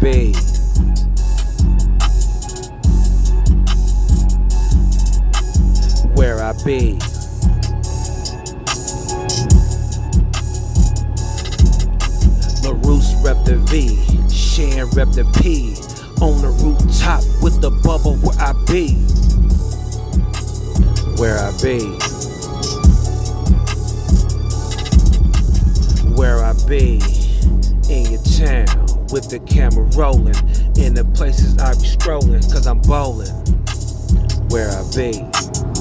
be. Where I be. LaRousse rep the V, Shan rep the P. On the rooftop with the bubble where I be. Where I be. Where I be. With the camera rolling. In the places I be strolling, cause I'm bowling. Where I be.